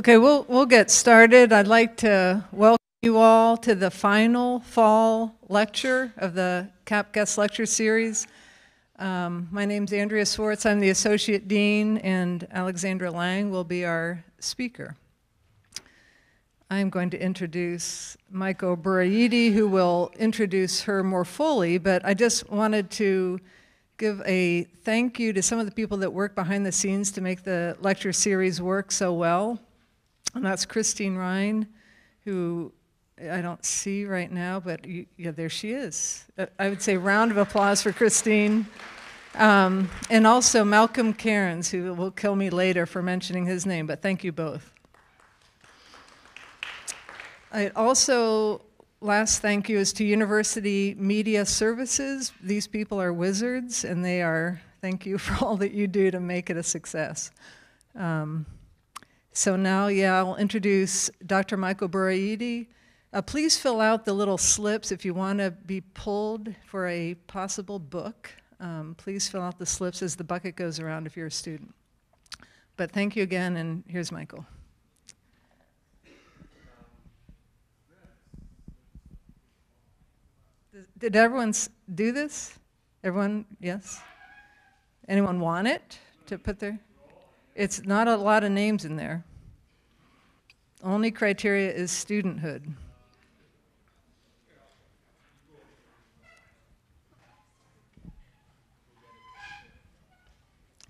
Okay, we'll, we'll get started. I'd like to welcome you all to the final fall lecture of the CAP Guest Lecture Series. Um, my name's Andrea Swartz. I'm the Associate Dean, and Alexandra Lange will be our speaker. I'm going to introduce Michael Burayidi, who will introduce her more fully, but I just wanted to give a thank you to some of the people that work behind the scenes to make the lecture series work so well. And that's Christine Ryan, who I don't see right now, but you, yeah, there she is. Uh, I would say round of applause for Christine. Um, and also Malcolm Cairns, who will kill me later for mentioning his name, but thank you both. I also, last thank you is to University Media Services. These people are wizards, and they are, thank you for all that you do to make it a success. Um, so now, yeah, I'll introduce Dr. Michael Burayidi. Uh, please fill out the little slips if you want to be pulled for a possible book. Um, please fill out the slips as the bucket goes around if you're a student. But thank you again, and here's Michael. Did everyone do this? Everyone, yes? Anyone want it to put there? It's not a lot of names in there. Only criteria is studenthood.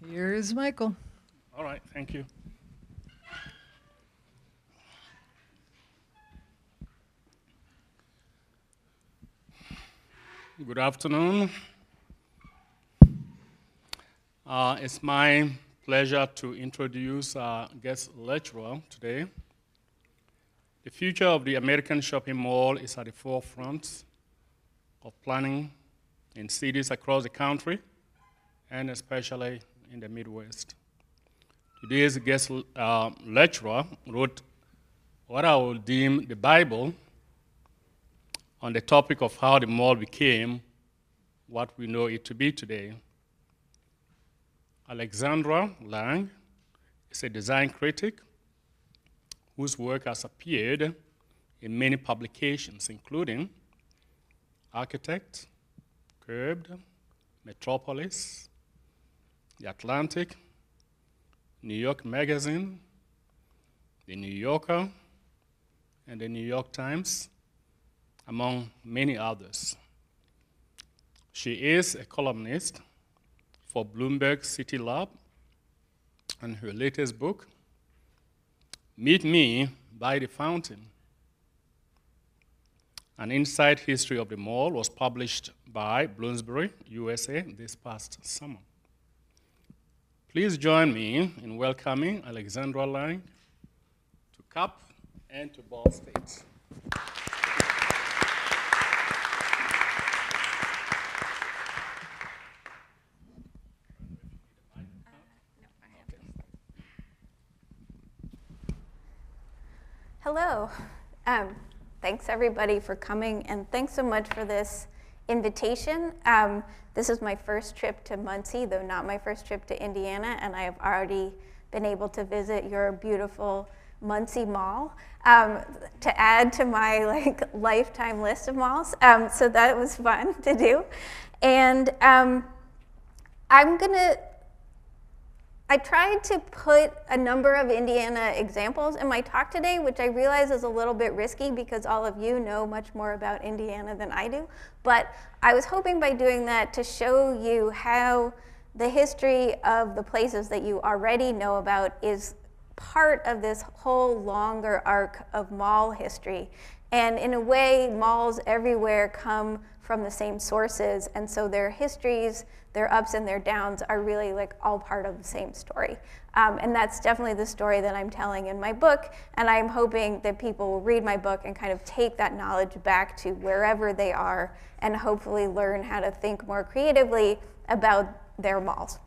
Here's Michael. All right, thank you. Good afternoon. Uh, it's my pleasure to introduce our guest lecturer today. The future of the American shopping mall is at the forefront of planning in cities across the country and especially in the Midwest. Today's guest uh, lecturer wrote what I will deem the Bible on the topic of how the mall became what we know it to be today. Alexandra Lange is a design critic whose work has appeared in many publications, including Architect, Curbed, Metropolis, The Atlantic, New York Magazine, The New Yorker, and The New York Times, among many others. She is a columnist for Bloomberg City Lab, and her latest book, Meet Me by the Fountain. An inside history of the mall was published by Bloomsbury, USA, this past summer. Please join me in welcoming Alexandra Lange to CAP and to Ball State. Hello. Um, thanks everybody for coming, and thanks so much for this invitation. Um, this is my first trip to Muncie, though not my first trip to Indiana, and I have already been able to visit your beautiful Muncie Mall um, to add to my like lifetime list of malls. Um, so that was fun to do, and um, I'm gonna I tried to put a number of Indiana examples in my talk today, which I realize is a little bit risky because all of you know much more about Indiana than I do. But I was hoping by doing that to show you how the history of the places that you already know about is part of this whole longer arc of mall history. And in a way, malls everywhere come from the same sources, and so their histories, their ups and their downs are really like all part of the same story. Um, and that's definitely the story that I'm telling in my book, and I'm hoping that people will read my book and kind of take that knowledge back to wherever they are and hopefully learn how to think more creatively about their malls.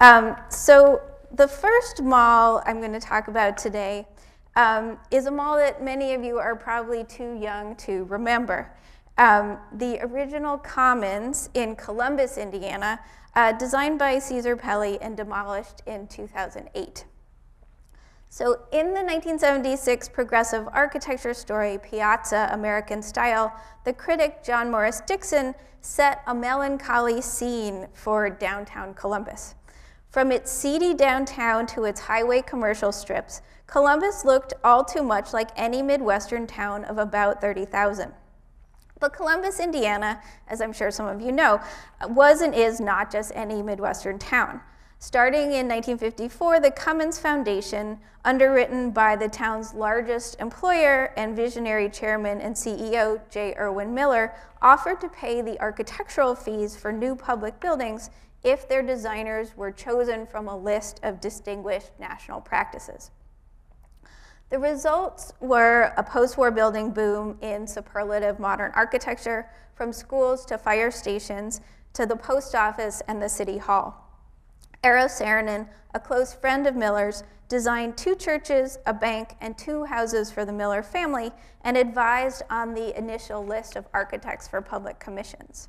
Um, so the first mall I'm going to talk about today um, is a mall that many of you are probably too young to remember um, the original Commons in Columbus, Indiana, uh, designed by Cesar Pelli and demolished in 2008. So, in the 1976 progressive architecture story, Piazza American Style, the critic John Morris Dixon set a melancholy scene for downtown Columbus. From its seedy downtown to its highway commercial strips, Columbus looked all too much like any Midwestern town of about 30,000. But Columbus, Indiana, as I'm sure some of you know, was and is not just any Midwestern town. Starting in 1954, the Cummins Foundation, underwritten by the town's largest employer and visionary chairman and CEO, J. Irwin Miller, offered to pay the architectural fees for new public buildings if their designers were chosen from a list of distinguished national practices. The results were a post-war building boom in superlative modern architecture, from schools to fire stations to the post office and the city hall. Eero Saarinen, a close friend of Miller's, designed two churches, a bank, and two houses for the Miller family, and advised on the initial list of architects for public commissions.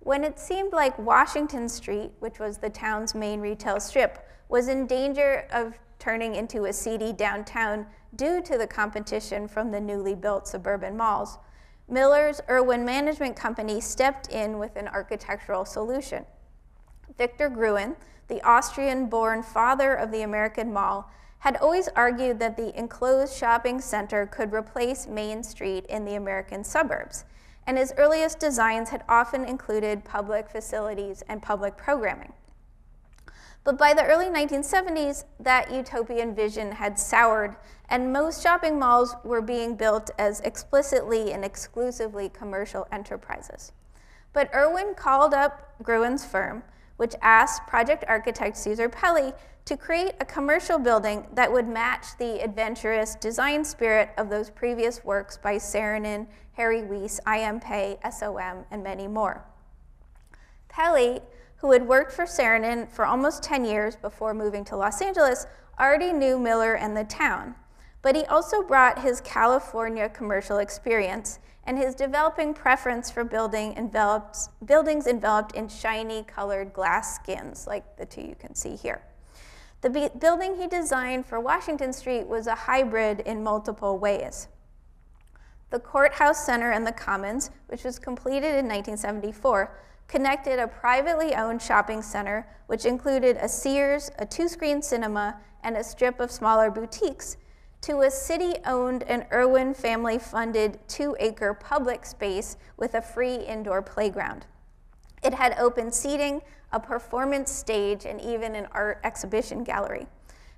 When it seemed like Washington Street, which was the town's main retail strip, was in danger of turning into a seedy downtown due to the competition from the newly built suburban malls, Miller's Irwin Management Company stepped in with an architectural solution. Victor Gruen, the Austrian born father of the American Mall, had always argued that the enclosed shopping center could replace Main Street in the American suburbs, and his earliest designs had often included public facilities and public programming. But by the early 1970s, that utopian vision had soured, and most shopping malls were being built as explicitly and exclusively commercial enterprises. But Irwin called up Gruen's firm which asked project architect Cesar Pelli to create a commercial building that would match the adventurous design spirit of those previous works by Saarinen, Harry Weese, I.M. Pei, SOM, and many more. Pelli, who had worked for Saarinen for almost 10 years before moving to Los Angeles, already knew Miller and the town. But he also brought his California commercial experience and his developing preference for building enveloped, buildings enveloped in shiny colored glass skins, like the two you can see here. The building he designed for Washington Street was a hybrid in multiple ways. The Courthouse Center and the Commons, which was completed in 1974, connected a privately owned shopping center, which included a Sears, a two screen cinema, and a strip of smaller boutiques to a city-owned and Irwin family-funded two-acre public space with a free indoor playground. It had open seating, a performance stage, and even an art exhibition gallery.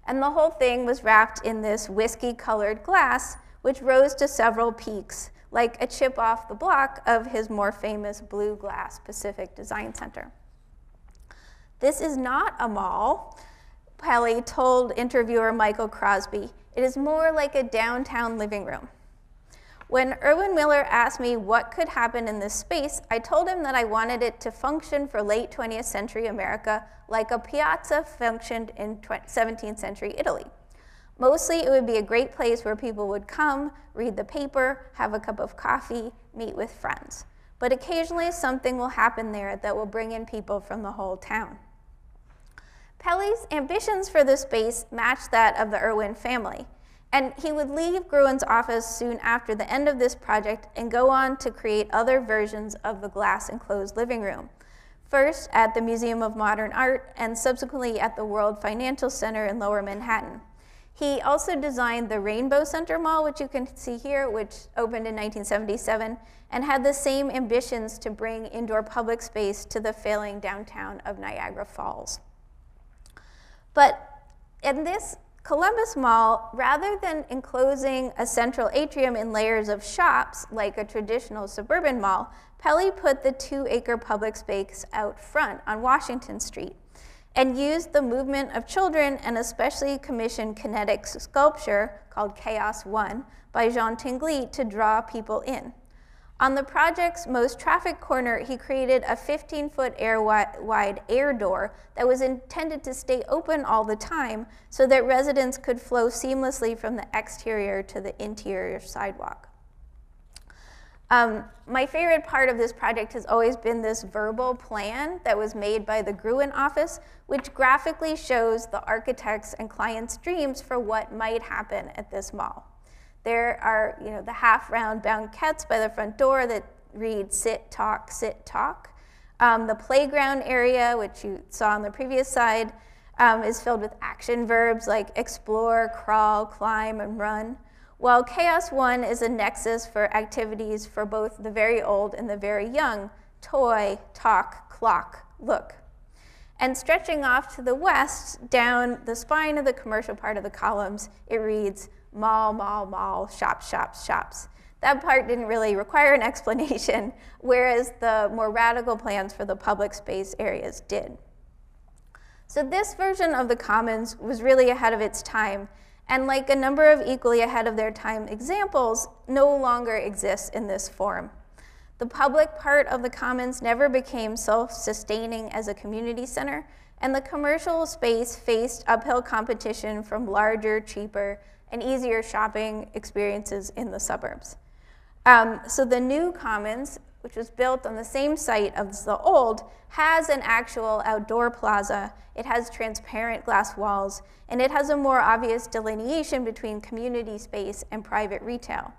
And the whole thing was wrapped in this whiskey-colored glass, which rose to several peaks, like a chip off the block of his more famous blue glass Pacific Design Center. This is not a mall, Pelli told interviewer Michael Crosby. It is more like a downtown living room. When Irwin Miller asked me what could happen in this space, I told him that I wanted it to function for late 20th century America like a piazza functioned in 17th century Italy. Mostly, it would be a great place where people would come, read the paper, have a cup of coffee, meet with friends. But occasionally, something will happen there that will bring in people from the whole town. Pelli's ambitions for the space matched that of the Irwin family, and he would leave Gruen's office soon after the end of this project and go on to create other versions of the glass enclosed living room. First at the Museum of Modern Art and subsequently at the World Financial Center in Lower Manhattan. He also designed the Rainbow Center Mall, which you can see here, which opened in 1977, and had the same ambitions to bring indoor public space to the failing downtown of Niagara Falls. But in this Columbus Mall, rather than enclosing a central atrium in layers of shops like a traditional suburban mall, Pelli put the two acre public space out front on Washington Street and used the movement of children and especially commissioned kinetic sculpture called Chaos One by Jean Tinguely to draw people in. On the project's most traffic corner, he created a 15-foot air wide air door that was intended to stay open all the time so that residents could flow seamlessly from the exterior to the interior sidewalk. Um, my favorite part of this project has always been this verbal plan that was made by the Gruen office, which graphically shows the architects and clients' dreams for what might happen at this mall. There are, you know, the half-round banquettes by the front door that read sit, talk, sit, talk. Um, the playground area, which you saw on the previous slide, um, is filled with action verbs like explore, crawl, climb, and run while Chaos One is a nexus for activities for both the very old and the very young toy, talk, clock, look. And stretching off to the west, down the spine of the commercial part of the columns, it reads mall, mall, mall, shops, shops, shops. That part didn't really require an explanation, whereas the more radical plans for the public space areas did. So this version of the commons was really ahead of its time and like a number of equally ahead of their time examples, no longer exists in this form. The public part of the commons never became self-sustaining as a community center, and the commercial space faced uphill competition from larger, cheaper, and easier shopping experiences in the suburbs. Um, so the new commons, which was built on the same site as the old, has an actual outdoor plaza. It has transparent glass walls, and it has a more obvious delineation between community space and private retail.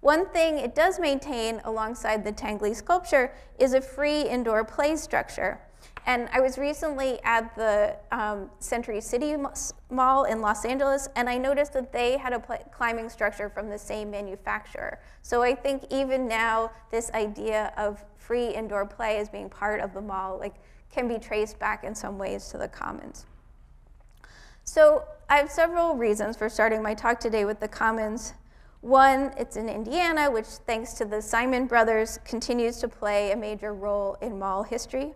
One thing it does maintain alongside the Tinguely sculpture is a free indoor play structure. And I was recently at the um, Century City Mall in Los Angeles, and I noticed that they had a climbing structure from the same manufacturer. So I think even now, this idea of free indoor play as being part of the mall like, can be traced back in some ways to the commons. So I have several reasons for starting my talk today with the commons. One, it's in Indiana, which thanks to the Simon brothers continues to play a major role in mall history.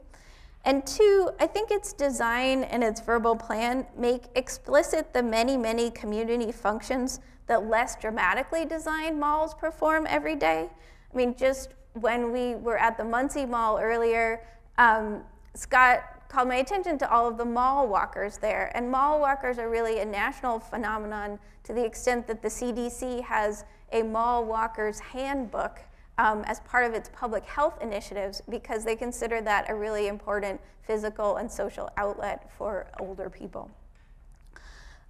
And two, I think its design and its verbal plan make explicit the many, many community functions that less dramatically designed malls perform every day. I mean, just when we were at the Muncie Mall earlier, um, Scott called my attention to all of the mall walkers there. And mall walkers are really a national phenomenon to the extent that the CDC has a mall walkers handbook um, as part of its public health initiatives because they consider that a really important physical and social outlet for older people.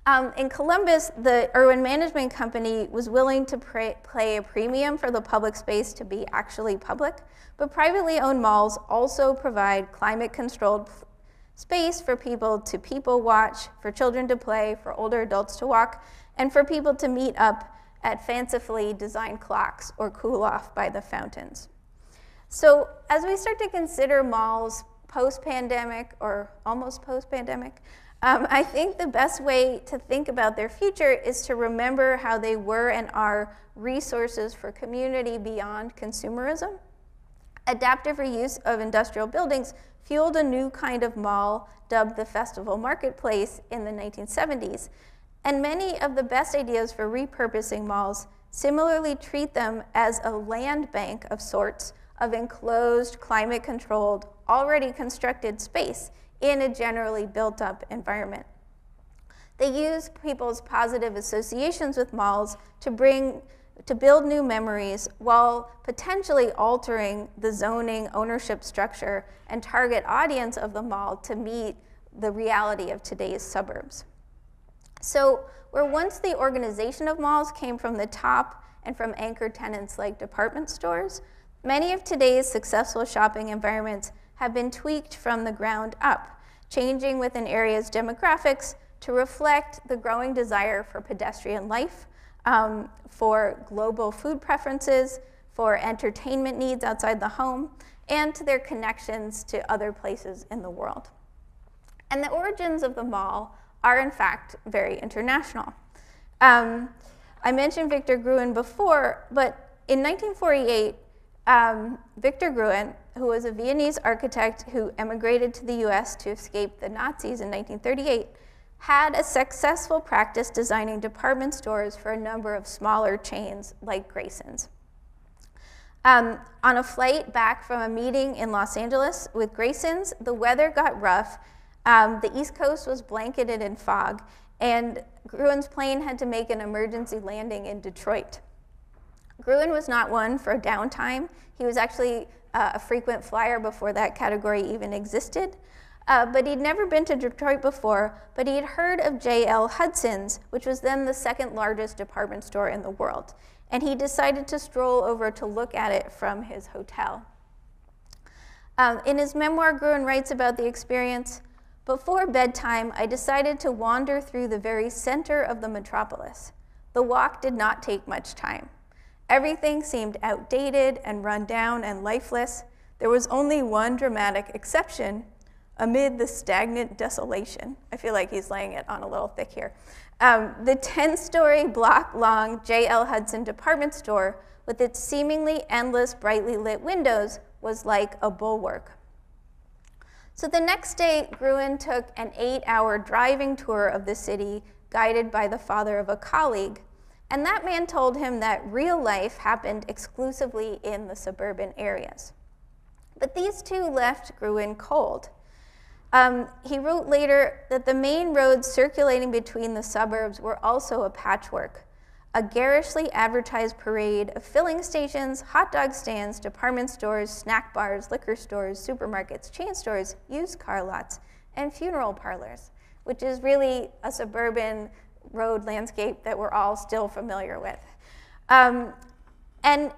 Um, in Columbus, the Irwin Management Company was willing to pay a premium for the public space to be actually public, but privately owned malls also provide climate-controlled space for people to people watch, for children to play, for older adults to walk, and for people to meet up at fancifully designed clocks or cool off by the fountains. So as we start to consider malls post-pandemic or almost post-pandemic, um, I think the best way to think about their future is to remember how they were and are resources for community beyond consumerism. Adaptive reuse of industrial buildings fueled a new kind of mall dubbed the Festival Marketplace in the 1970s and many of the best ideas for repurposing malls similarly treat them as a land bank of sorts of enclosed, climate controlled, already constructed space in a generally built up environment. They use people's positive associations with malls to bring to build new memories while potentially altering the zoning ownership structure and target audience of the mall to meet the reality of today's suburbs. So where once the organization of malls came from the top and from anchor tenants like department stores, many of today's successful shopping environments have been tweaked from the ground up, changing with an area's demographics to reflect the growing desire for pedestrian life, um, for global food preferences, for entertainment needs outside the home, and to their connections to other places in the world. And the origins of the mall are in fact very international. Um, I mentioned Victor Gruen before, but in 1948, um, Victor Gruen, who was a Viennese architect who emigrated to the US to escape the Nazis in 1938, had a successful practice designing department stores for a number of smaller chains like Grayson's. Um, on a flight back from a meeting in Los Angeles with Grayson's, the weather got rough um, the East Coast was blanketed in fog, and Gruen's plane had to make an emergency landing in Detroit. Gruen was not one for downtime. He was actually uh, a frequent flyer before that category even existed. Uh, but he'd never been to Detroit before, but he had heard of J.L. Hudson's, which was then the second largest department store in the world. And he decided to stroll over to look at it from his hotel. Um, in his memoir, Gruen writes about the experience Before bedtime, I decided to wander through the very center of the metropolis. The walk did not take much time. Everything seemed outdated and run down and lifeless. There was only one dramatic exception amid the stagnant desolation. I feel like he's laying it on a little thick here. Um, the 10 story block long J.L. Hudson department store, with its seemingly endless, brightly lit windows, was like a bulwark. So the next day, Gruen took an eight hour driving tour of the city, guided by the father of a colleague. And that man told him that real life happened exclusively in the suburban areas. But these two left Gruen cold. Um, he wrote later that the main roads circulating between the suburbs were also a patchwork a garishly advertised parade of filling stations, hot dog stands, department stores, snack bars, liquor stores, supermarkets, chain stores, used car lots, and funeral parlors, which is really a suburban road landscape that we're all still familiar with. Um, and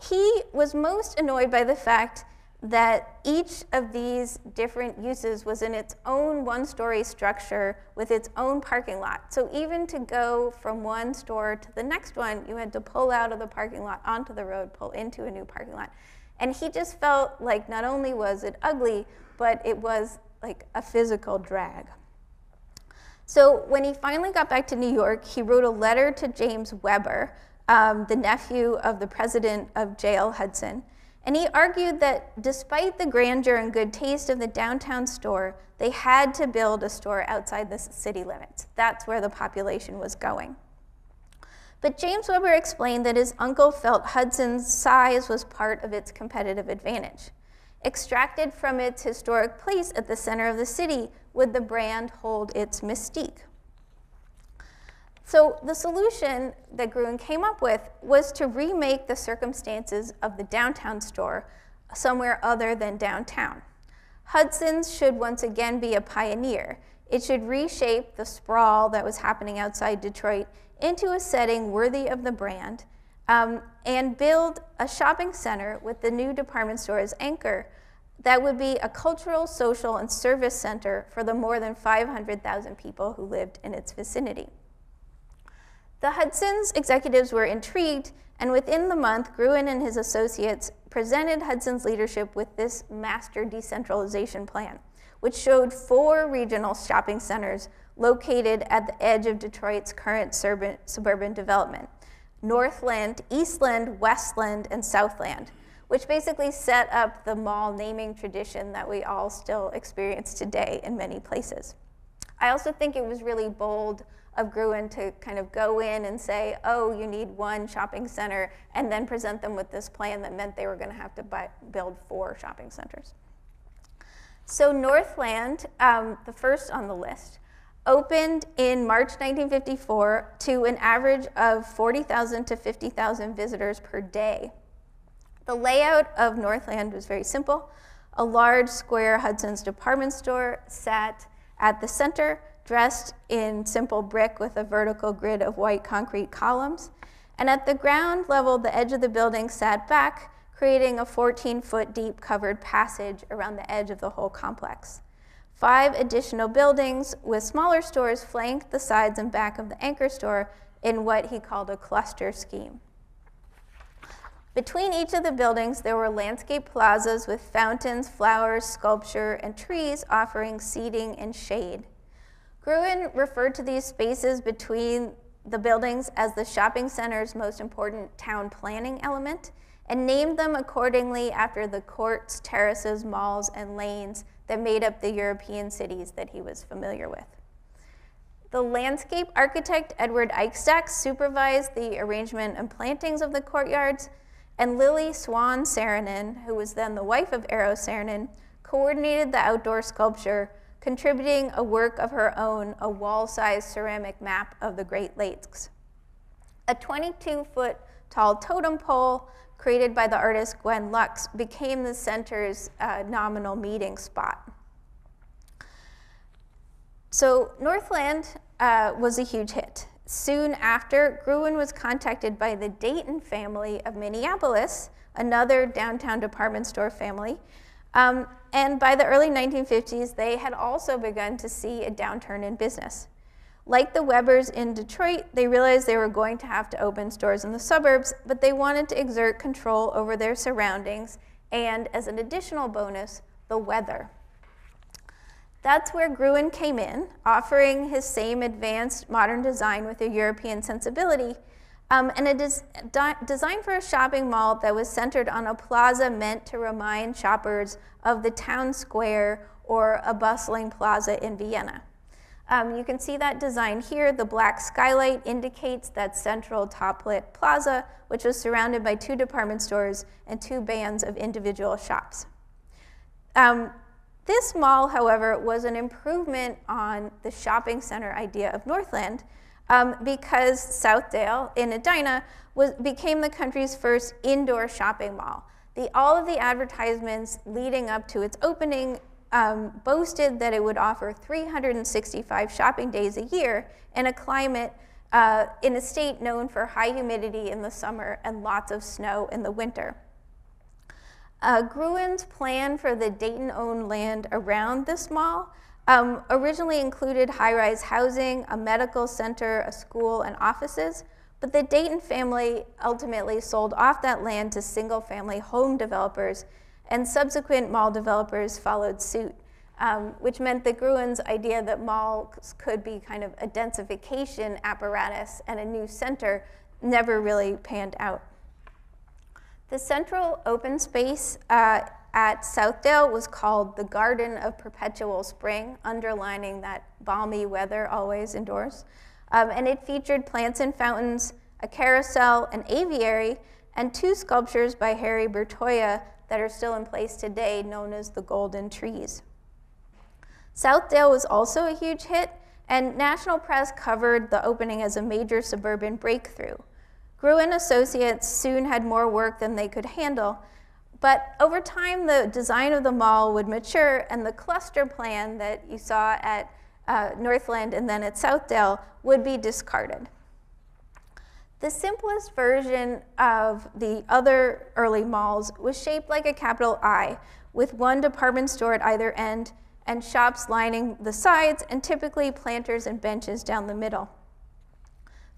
he was most annoyed by the fact that each of these different uses was in its own one story structure with its own parking lot. So even to go from one store to the next one, you had to pull out of the parking lot onto the road, pull into a new parking lot. And he just felt like not only was it ugly, but it was like a physical drag. So when he finally got back to New York, he wrote a letter to James Webber, um, the nephew of the president of J.L. Hudson, and he argued that despite the grandeur and good taste of the downtown store, they had to build a store outside the city limits. That's where the population was going. But James Webber explained that his uncle felt Hudson's size was part of its competitive advantage. Extracted from its historic place at the center of the city, would the brand hold its mystique? So the solution that Gruen came up with was to remake the circumstances of the downtown store somewhere other than downtown. Hudson's should once again be a pioneer. It should reshape the sprawl that was happening outside Detroit into a setting worthy of the brand um, and build a shopping center with the new department store as anchor that would be a cultural, social, and service center for the more than 500,000 people who lived in its vicinity. The Hudson's executives were intrigued, and within the month, Gruen and his associates presented Hudson's leadership with this master decentralization plan, which showed four regional shopping centers located at the edge of Detroit's current suburban development Northland, Eastland, Westland, and Southland, which basically set up the mall naming tradition that we all still experience today in many places. I also think it was really bold of Gruen to kind of go in and say, oh, you need one shopping center, and then present them with this plan that meant they were going to have to buy, build four shopping centers. So Northland, um, the first on the list, opened in March 1954 to an average of 40,000 to 50,000 visitors per day. The layout of Northland was very simple. A large square Hudson's department store sat at the center dressed in simple brick with a vertical grid of white concrete columns. And at the ground level, the edge of the building sat back, creating a 14 foot deep covered passage around the edge of the whole complex. Five additional buildings with smaller stores flanked the sides and back of the anchor store in what he called a cluster scheme. Between each of the buildings, there were landscape plazas with fountains, flowers, sculpture, and trees offering seating and shade. Gruen referred to these spaces between the buildings as the shopping center's most important town planning element and named them accordingly after the courts, terraces, malls, and lanes that made up the European cities that he was familiar with. The landscape architect Edward Eichstedt supervised the arrangement and plantings of the courtyards, and Lily Swann Saarinen, who was then the wife of Eero Saarinen, coordinated the outdoor sculpture contributing a work of her own, a wall-sized ceramic map of the Great Lakes. A 22-foot tall totem pole created by the artist Gwen Lux became the center's uh, nominal meeting spot. So Northland uh, was a huge hit. Soon after, Gruen was contacted by the Dayton family of Minneapolis, another downtown department store family. Um, and by the early 1950s, they had also begun to see a downturn in business. Like the Webbers in Detroit, they realized they were going to have to open stores in the suburbs, but they wanted to exert control over their surroundings and, as an additional bonus, the weather. That's where Gruen came in, offering his same advanced modern design with a European sensibility, um, and it is designed for a shopping mall that was centered on a plaza meant to remind shoppers of the town square or a bustling plaza in Vienna. Um, you can see that design here. The black skylight indicates that central top-lit plaza, which was surrounded by two department stores and two bands of individual shops. Um, this mall, however, was an improvement on the shopping center idea of Northland um, because Southdale in Edina was, became the country's first indoor shopping mall. The, all of the advertisements leading up to its opening um, boasted that it would offer 365 shopping days a year in a climate, uh, in a state known for high humidity in the summer and lots of snow in the winter. Uh, Gruen's plan for the Dayton-owned land around this mall um, originally included high-rise housing, a medical center, a school, and offices, but the Dayton family ultimately sold off that land to single-family home developers and subsequent mall developers followed suit, um, which meant that Gruen's idea that malls could be kind of a densification apparatus and a new center never really panned out. The central open space uh, at Southdale was called the Garden of Perpetual Spring, underlining that balmy weather always indoors. Um, and it featured plants and fountains, a carousel, an aviary, and two sculptures by Harry Bertoia that are still in place today, known as the Golden Trees. Southdale was also a huge hit, and national press covered the opening as a major suburban breakthrough. Gruen Associates soon had more work than they could handle, but over time, the design of the mall would mature, and the cluster plan that you saw at uh, Northland and then at Southdale would be discarded. The simplest version of the other early malls was shaped like a capital I, with one department store at either end and shops lining the sides, and typically planters and benches down the middle.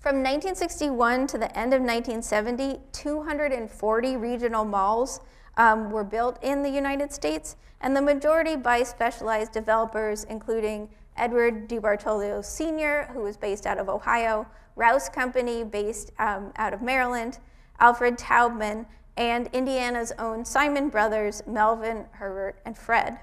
From 1961 to the end of 1970, 240 regional malls um, were built in the United States, and the majority by specialized developers, including Edward DeBartolo Sr., who was based out of Ohio, Rouse Company, based um, out of Maryland, Alfred Taubman, and Indiana's own Simon brothers, Melvin, Herbert, and Fred.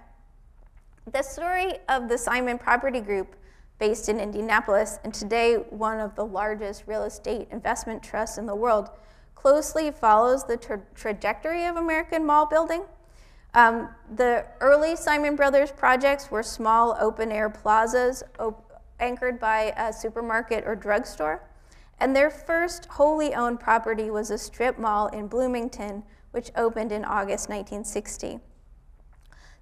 The story of the Simon Property Group, based in Indianapolis, and today one of the largest real estate investment trusts in the world, closely follows the tra trajectory of American mall building. Um, the early Simon Brothers projects were small open air plazas op anchored by a supermarket or drugstore. And their first wholly owned property was a strip mall in Bloomington, which opened in August 1960.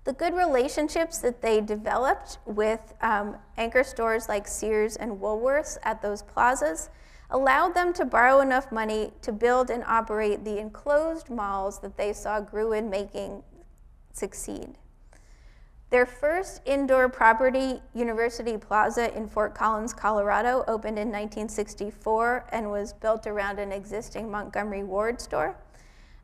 The good relationships that they developed with um, anchor stores like Sears and Woolworths at those plazas allowed them to borrow enough money to build and operate the enclosed malls that they saw Gruen making succeed. Their first indoor property, University Plaza in Fort Collins, Colorado, opened in 1964 and was built around an existing Montgomery Ward store.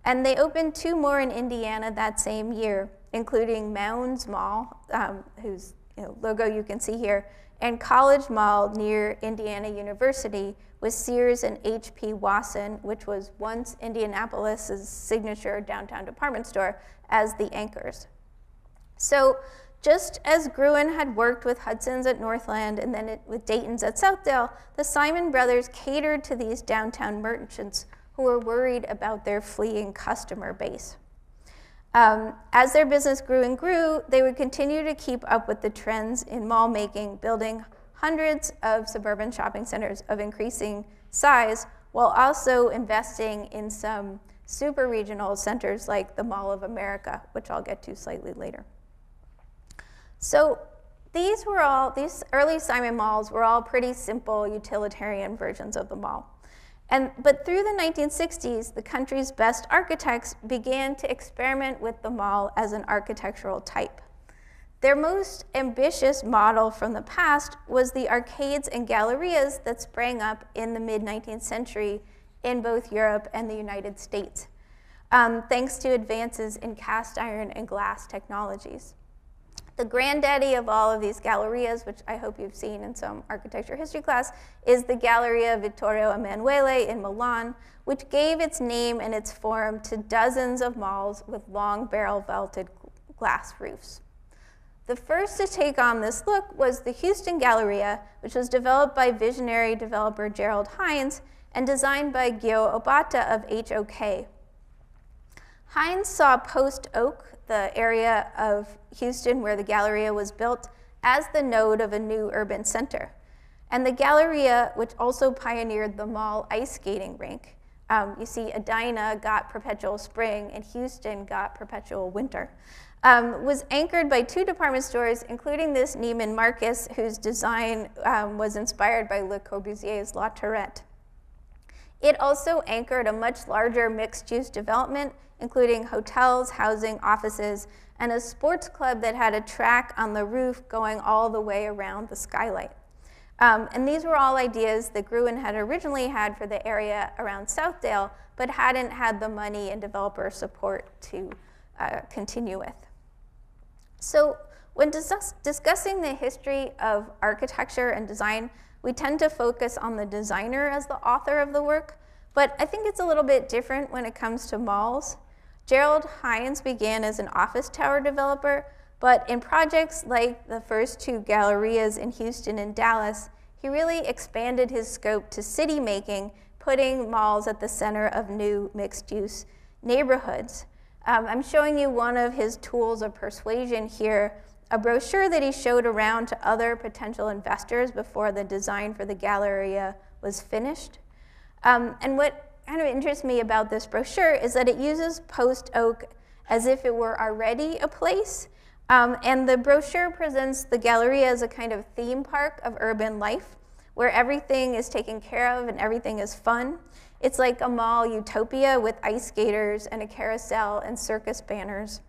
And they opened two more in Indiana that same year, including Mounds Mall, um, whose you know, logo you can see here, and College Mall near Indiana University with Sears and H.P. Wasson, which was once Indianapolis's signature downtown department store, as the anchors. So just as Gruen had worked with Hudson's at Northland and then it, with Dayton's at Southdale, the Simon brothers catered to these downtown merchants who were worried about their fleeing customer base. Um, as their business grew and grew, they would continue to keep up with the trends in mall making, building hundreds of suburban shopping centers of increasing size while also investing in some super regional centers like the Mall of America, which I'll get to slightly later. So these were all, these early Simon malls were all pretty simple utilitarian versions of the mall. And, but through the 1960s, the country's best architects began to experiment with the mall as an architectural type. Their most ambitious model from the past was the arcades and gallerias that sprang up in the mid 19th century in both Europe and the United States, um, thanks to advances in cast iron and glass technologies. The granddaddy of all of these gallerias, which I hope you've seen in some architecture history class, is the Galleria Vittorio Emanuele in Milan, which gave its name and its form to dozens of malls with long barrel vaulted glass roofs. The first to take on this look was the Houston Galleria, which was developed by visionary developer Gerald Hines and designed by Gyo Obata of HOK. Hines saw Post Oak, the area of Houston where the Galleria was built, as the node of a new urban center. And the Galleria, which also pioneered the mall ice skating rink, um, you see Edina got perpetual spring and Houston got perpetual winter, um, was anchored by two department stores, including this Neiman Marcus, whose design um, was inspired by Le Corbusier's La Tourette. It also anchored a much larger mixed-use development, including hotels, housing, offices, and a sports club that had a track on the roof going all the way around the skylight. Um, and these were all ideas that Gruen had originally had for the area around Southdale, but hadn't had the money and developer support to uh, continue with. So when dis discussing the history of architecture and design, we tend to focus on the designer as the author of the work, but I think it's a little bit different when it comes to malls. Gerald Hines began as an office tower developer, but in projects like the first two gallerias in Houston and Dallas, he really expanded his scope to city making, putting malls at the center of new mixed use neighborhoods. Um, I'm showing you one of his tools of persuasion here, a brochure that he showed around to other potential investors before the design for the Galleria was finished. Um, and what kind of interests me about this brochure is that it uses Post Oak as if it were already a place. Um, and the brochure presents the Galleria as a kind of theme park of urban life where everything is taken care of and everything is fun. It's like a mall utopia with ice skaters and a carousel and circus banners.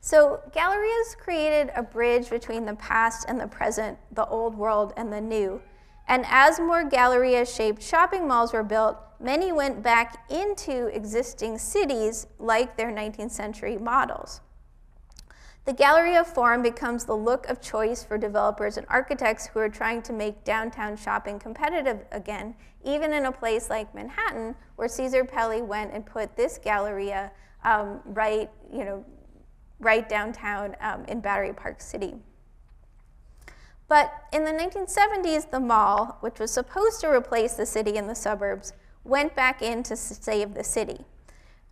So Gallerias created a bridge between the past and the present, the old world and the new. And as more Galleria-shaped shopping malls were built, many went back into existing cities like their 19th century models. The Galleria form becomes the look of choice for developers and architects who are trying to make downtown shopping competitive again, even in a place like Manhattan, where Cesar Pelli went and put this Galleria um, right, you know, right downtown um, in Battery Park City. But in the 1970s, the mall, which was supposed to replace the city and the suburbs, went back in to save the city.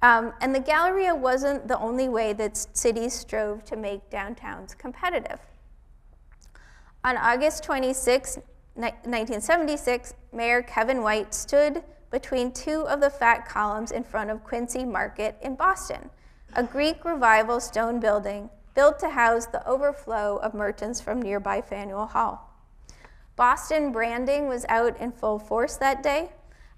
Um, and the Galleria wasn't the only way that cities strove to make downtowns competitive. On August 26, 1976, Mayor Kevin White stood between two of the fat columns in front of Quincy Market in Boston, a Greek revival stone building built to house the overflow of merchants from nearby Faneuil Hall. Boston branding was out in full force that day.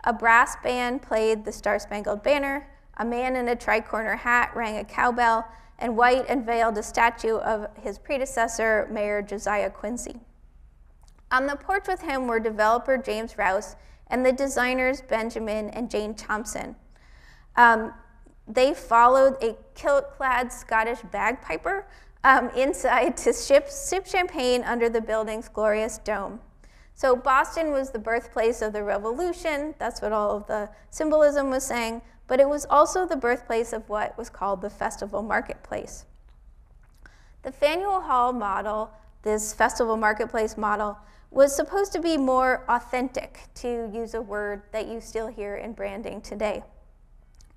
A brass band played the Star Spangled Banner, a man in a tricorner hat rang a cowbell, and White unveiled a statue of his predecessor, Mayor Josiah Quincy. On the porch with him were developer James Rouse and the designers Benjamin and Jane Thompson. Um, they followed a kilt-clad Scottish bagpiper um, inside to ship, sip champagne under the building's glorious dome. So Boston was the birthplace of the revolution. That's what all of the symbolism was saying but it was also the birthplace of what was called the festival marketplace. The Faneuil Hall model, this festival marketplace model, was supposed to be more authentic, to use a word that you still hear in branding today.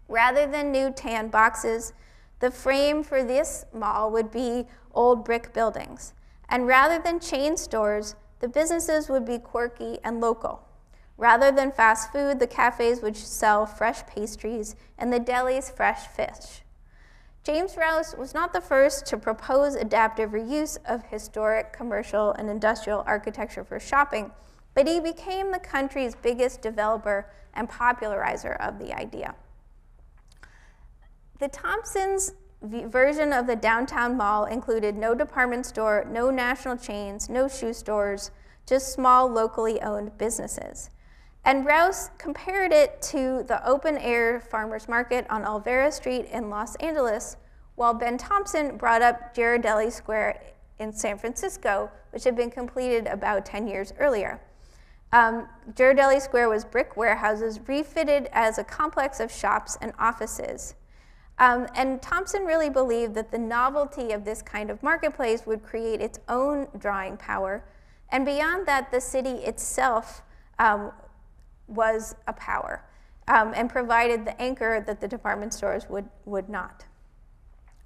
Rather than new tan boxes, the frame for this mall would be old brick buildings. And rather than chain stores, the businesses would be quirky and local. Rather than fast food, the cafes would sell fresh pastries and the delis fresh fish. James Rouse was not the first to propose adaptive reuse of historic commercial and industrial architecture for shopping, but he became the country's biggest developer and popularizer of the idea. The Thompsons' version of the downtown mall included no department store, no national chains, no shoe stores, just small locally owned businesses. And Rouse compared it to the open air farmers market on Olvera Street in Los Angeles, while Ben Thompson brought up Ghirardelli Square in San Francisco, which had been completed about 10 years earlier. Um, Ghirardelli Square was brick warehouses refitted as a complex of shops and offices. Um, and Thompson really believed that the novelty of this kind of marketplace would create its own drawing power. And beyond that, the city itself um, was a power um, and provided the anchor that the department stores would, would not.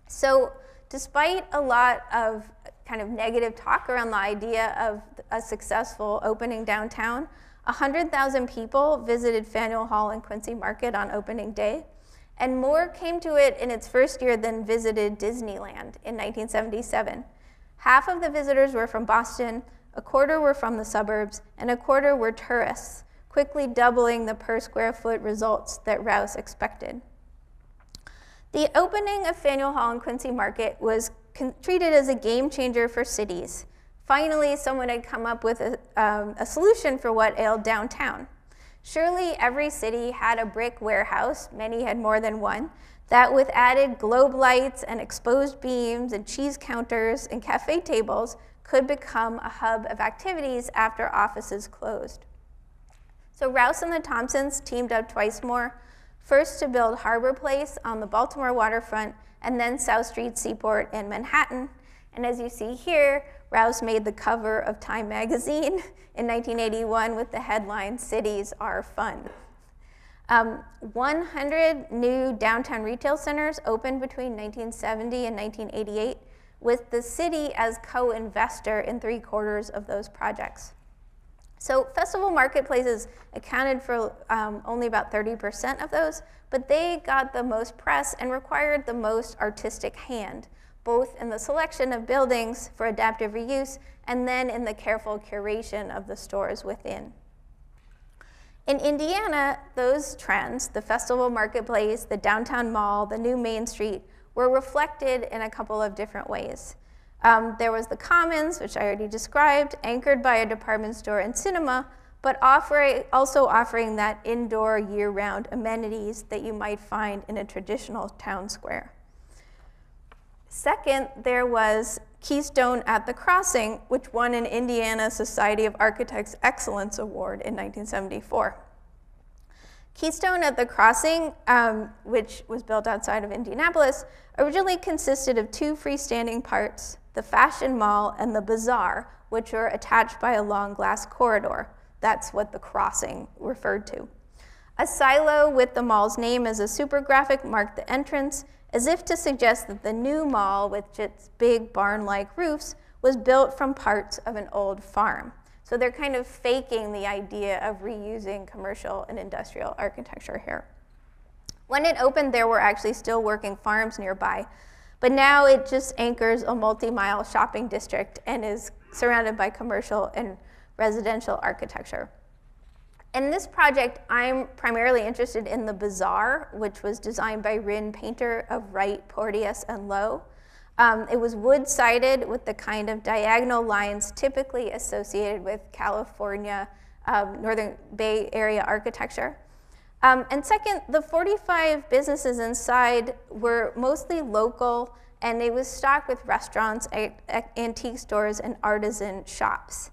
So despite a lot of kind of negative talk around the idea of a successful opening downtown, 100,000 people visited Faneuil Hall and Quincy Market on opening day, and more came to it in its first year than visited Disneyland in 1977. Half of the visitors were from Boston, a quarter were from the suburbs, and a quarter were tourists quickly doubling the per square foot results that Rouse expected. The opening of Faneuil Hall and Quincy Market was treated as a game changer for cities. Finally, someone had come up with a, um, a solution for what ailed downtown. Surely every city had a brick warehouse, many had more than one, that with added globe lights and exposed beams and cheese counters and cafe tables could become a hub of activities after offices closed. So Rouse and the Thompsons teamed up twice more, first to build Harborplace on the Baltimore waterfront, and then South Street Seaport in Manhattan. And as you see here, Rouse made the cover of Time magazine in 1981 with the headline, Cities Are Fun. Um, 100 new downtown retail centers opened between 1970 and 1988, with the city as co-investor in three quarters of those projects. So festival marketplaces accounted for um, only about 30% of those, but they got the most press and required the most artistic hand, both in the selection of buildings for adaptive reuse and then in the careful curation of the stores within. In Indiana, those trends, the festival marketplace, the downtown mall, the new Main Street, were reflected in a couple of different ways. Um, there was the Commons, which I already described, anchored by a department store and cinema, but offering, also offering that indoor year-round amenities that you might find in a traditional town square. Second, there was Keystone at the Crossing, which won an Indiana Society of Architects Excellence Award in 1974. Keystone at the Crossing, um, which was built outside of Indianapolis, originally consisted of two freestanding parts, the Fashion Mall, and the Bazaar, which are attached by a long glass corridor. That's what the crossing referred to. A silo with the mall's name as a super graphic marked the entrance, as if to suggest that the new mall, with its big barn-like roofs, was built from parts of an old farm. So they're kind of faking the idea of reusing commercial and industrial architecture here. When it opened, there were actually still working farms nearby, but now it just anchors a multi-mile shopping district and is surrounded by commercial and residential architecture. In this project, I'm primarily interested in the bazaar, which was designed by Rinn Painter of Wright, Porteous, and Lowe. Um, it was wood-sided with the kind of diagonal lines typically associated with California, um, Northern Bay Area architecture. Um, and second, the 45 businesses inside were mostly local and it was stocked with restaurants, antique stores, and artisan shops.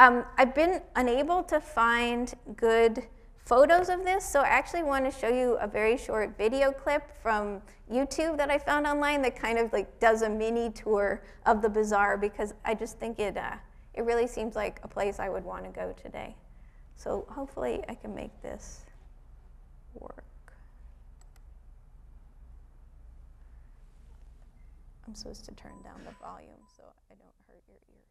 Um, I've been unable to find good photos of this, so I actually want to show you a very short video clip from YouTube that I found online that kind of like does a mini tour of the bazaar because I just think it, uh, it really seems like a place I would want to go today. So hopefully I can make this work. I'm supposed to turn down the volume so I don't hurt your ears.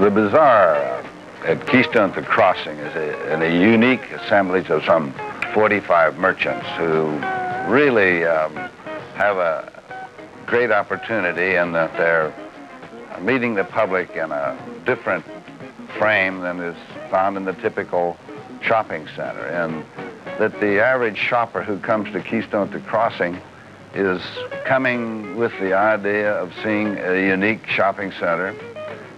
The bazaar at Keystone to Crossing is a, a unique assemblage of some 45 merchants who really um, have a great opportunity in that they're meeting the public in a different frame than is found in the typical shopping center. And that the average shopper who comes to Keystone to Crossing is coming with the idea of seeing a unique shopping center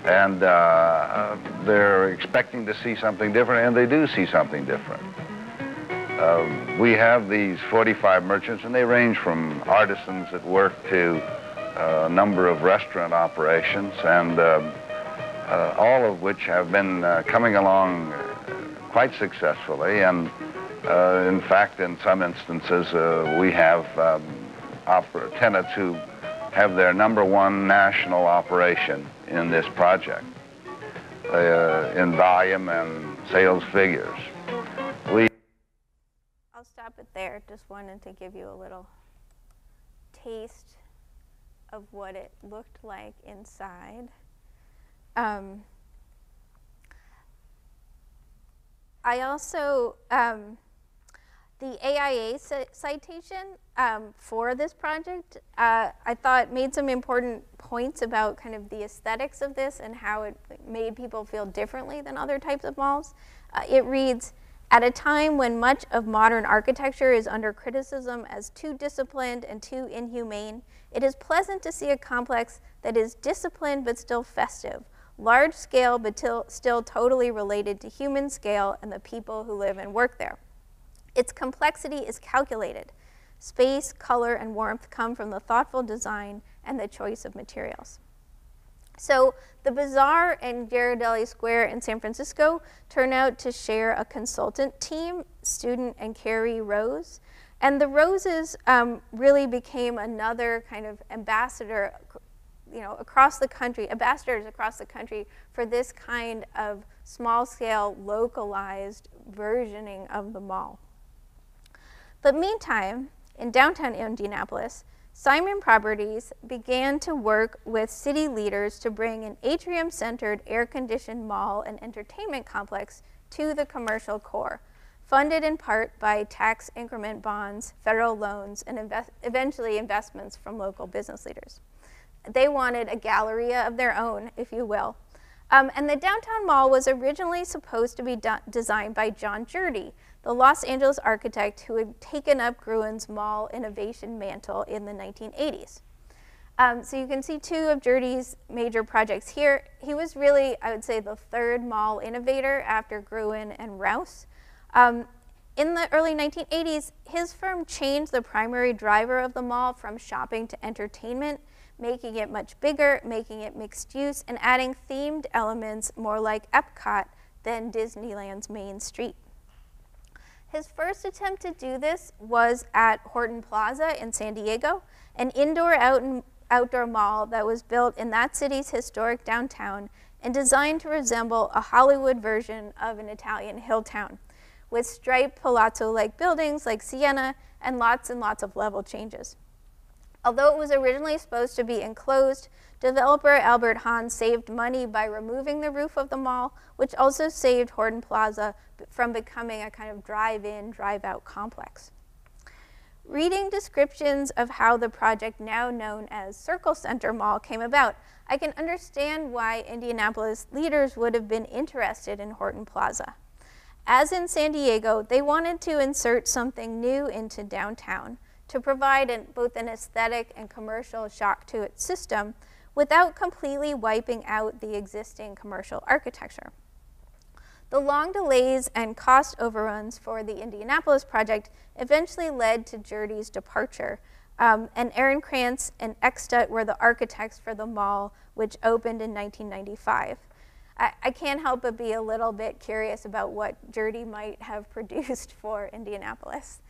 and uh, they're expecting to see something different and they do see something different. Uh, we have these 45 merchants and they range from artisans that work to uh, a number of restaurant operations and uh, uh, all of which have been uh, coming along quite successfully and in fact in some instances we have um, tenants who have their number one national operation in this project uh, in volume and sales figures. We I'll stop it there. Just wanted to give you a little taste of what it looked like inside. Um, I also um, the AIA citation um, for this project, uh, I thought made some important points about kind of the aesthetics of this and how it made people feel differently than other types of malls. Uh, it reads, at a time when much of modern architecture is under criticism as too disciplined and too inhumane, it is pleasant to see a complex that is disciplined but still festive, large scale but still totally related to human scale and the people who live and work there. Its complexity is calculated. Space, color, and warmth come from the thoughtful design and the choice of materials. So the Bazaar and Ghirardelli Square in San Francisco turn out to share a consultant team, student and Carrie Rose. And the Roses um, really became another kind of ambassador, you know, across the country, ambassadors across the country for this kind of small scale, localized versioning of the mall. But meantime, in downtown Indianapolis, Simon Properties began to work with city leaders to bring an atrium-centered air-conditioned mall and entertainment complex to the commercial core, funded in part by tax increment bonds, federal loans, and invest eventually investments from local business leaders. They wanted a galleria of their own, if you will. Um, and the downtown mall was originally supposed to be designed by John Jerde, the Los Angeles architect who had taken up Gruen's mall innovation mantle in the 1980s. Um, so you can see two of Jerde's major projects here. He was really, I would say, the third mall innovator after Gruen and Rouse. Um, in the early 1980s, his firm changed the primary driver of the mall from shopping to entertainment, making it much bigger, making it mixed use, and adding themed elements more like Epcot than Disneyland's Main Street. His first attempt to do this was at Horton Plaza in San Diego, an indoor out outdoor mall that was built in that city's historic downtown and designed to resemble a Hollywood version of an Italian hill town, with striped palazzo-like buildings like Siena and lots and lots of level changes. Although it was originally supposed to be enclosed, developer Albert Hahn saved money by removing the roof of the mall, which also saved Horton Plaza from becoming a kind of drive-in, drive-out complex. Reading descriptions of how the project now known as Circle Centre Mall came about, I can understand why Indianapolis leaders would have been interested in Horton Plaza. As in San Diego, they wanted to insert something new into downtown, to provide an, both an aesthetic and commercial shock to its system without completely wiping out the existing commercial architecture. The long delays and cost overruns for the Indianapolis project eventually led to Jerde's departure, um, and Ehrenkrantz and Eckstut were the architects for the mall, which opened in 1995. I, I can't help but be a little bit curious about what Jerde might have produced for Indianapolis.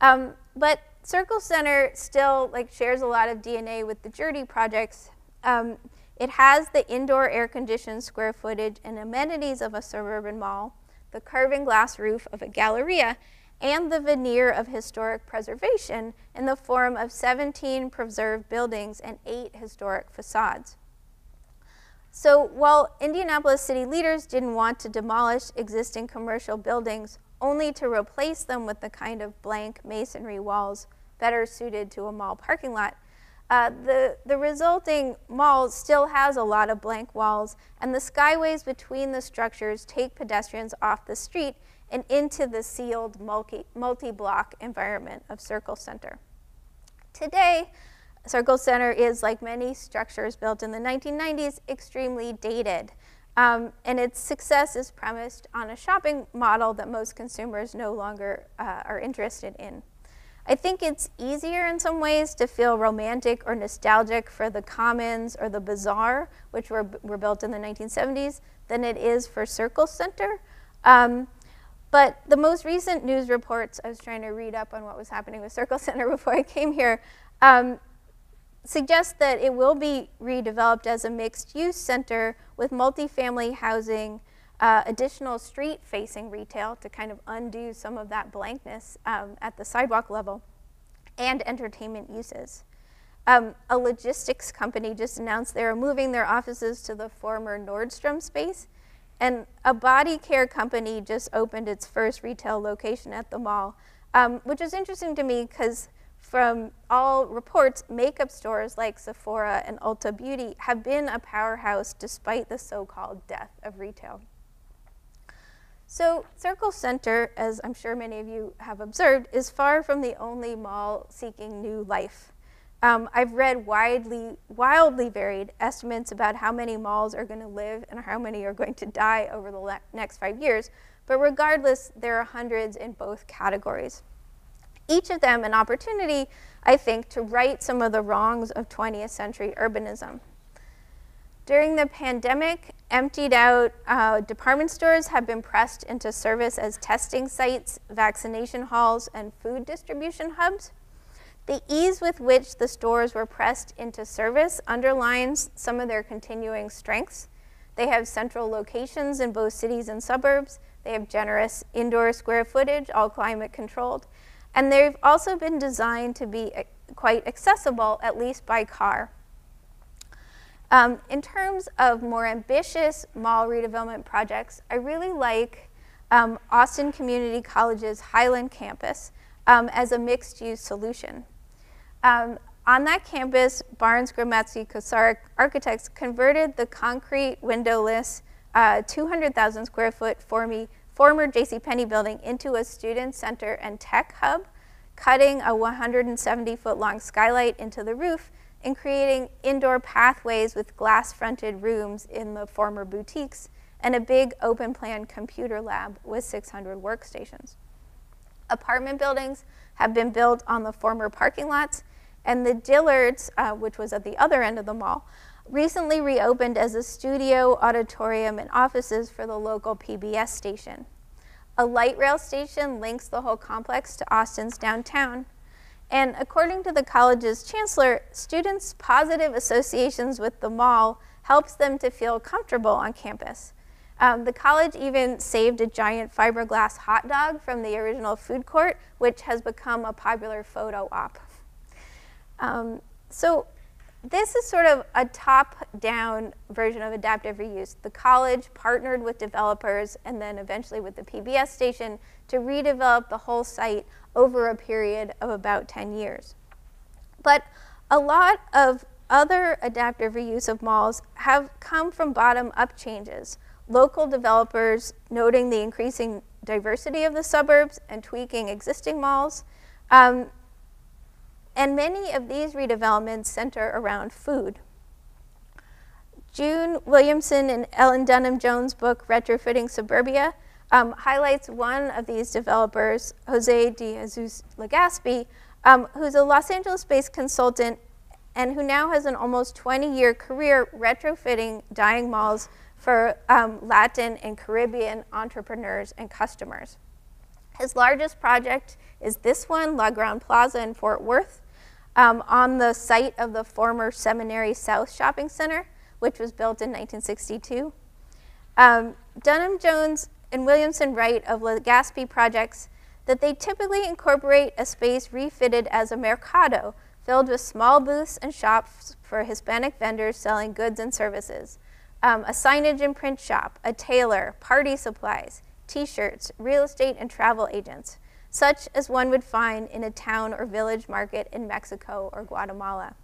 Um, but Circle Centre still like shares a lot of DNA with the Jerde projects. Um, it has the indoor air-conditioned square footage and amenities of a suburban mall, the curving glass roof of a galleria, and the veneer of historic preservation in the form of 17 preserved buildings and eight historic facades. So while Indianapolis city leaders didn't want to demolish existing commercial buildings only to replace them with the kind of blank masonry walls better suited to a mall parking lot, uh, the, the resulting mall still has a lot of blank walls, and the skyways between the structures take pedestrians off the street and into the sealed multi, multi-block environment of Circle Centre. Today, Circle Centre is, like many structures built in the 1990s, extremely dated. Um, and its success is premised on a shopping model that most consumers no longer uh, are interested in. I think it's easier in some ways to feel romantic or nostalgic for the Commons or the Bazaar, which were, were built in the 1970s, than it is for Circle Centre. Um, but the most recent news reports, I was trying to read up on what was happening with Circle Center before I came here, um, suggest that it will be redeveloped as a mixed use center with multifamily housing, uh, additional street facing retail to kind of undo some of that blankness um, at the sidewalk level, and entertainment uses. Um, a logistics company just announced they are moving their offices to the former Nordstrom space. And a body care company just opened its first retail location at the mall, um, which is interesting to me because from all reports, makeup stores like Sephora and Ulta Beauty have been a powerhouse despite the so called death of retail. So, Circle Centre, as I'm sure many of you have observed, is far from the only mall seeking new life. Um, I've read widely, wildly varied estimates about how many malls are going to live and how many are going to die over the next five years, but regardless, there are hundreds in both categories. Each of them an opportunity, I think, to right some of the wrongs of 20th century urbanism. During the pandemic, emptied out uh, department stores have been pressed into service as testing sites, vaccination halls, and food distribution hubs. The ease with which the stores were pressed into service underlines some of their continuing strengths. They have central locations in both cities and suburbs. They have generous indoor square footage, all climate controlled. And they've also been designed to be uh, quite accessible, at least by car. Um, in terms of more ambitious mall redevelopment projects, I really like um, Austin Community College's Highland campus um, as a mixed use solution. Um, on that campus, Barnes Gromatzky Kosar Architects converted the concrete windowless uh, 200,000 square foot former, former JCPenney building into a student center and tech hub, cutting a 170 foot long skylight into the roof and creating indoor pathways with glass fronted rooms in the former boutiques and a big open plan computer lab with 600 workstations. Apartment buildings have been built on the former parking lots, and the Dillards, uh, which was at the other end of the mall, recently reopened as a studio, auditorium, and offices for the local PBS station. A light rail station links the whole complex to Austin's downtown, and according to the college's chancellor, students' positive associations with the mall helps them to feel comfortable on campus. Um, the college even saved a giant fiberglass hot dog from the original food court, which has become a popular photo op. Um, so this is sort of a top-down version of adaptive reuse. The college partnered with developers and then eventually with the PBS station to redevelop the whole site over a period of about 10 years. But a lot of other adaptive reuse of malls have come from bottom-up changes. Local developers noting the increasing diversity of the suburbs and tweaking existing malls, um, and many of these redevelopments center around food. June Williamson and Ellen Dunham Jones' book, Retrofitting Suburbia, um, highlights one of these developers, Jose de Jesus Legaspi, um, who's a Los Angeles based consultant and who now has an almost 20 year career retrofitting dying malls for um, Latin and Caribbean entrepreneurs and customers. His largest project is this one, La Grande Plaza in Fort Worth, um, on the site of the former Seminary South Shopping Center, which was built in 1962. Um, Dunham Jones and Williamson write of Legaspi projects that they typically incorporate a space refitted as a mercado, filled with small booths and shops for Hispanic vendors selling goods and services. um, a signage and print shop, a tailor, party supplies, t shirts, real estate, and travel agents, such as one would find in a town or village market in Mexico or Guatemala.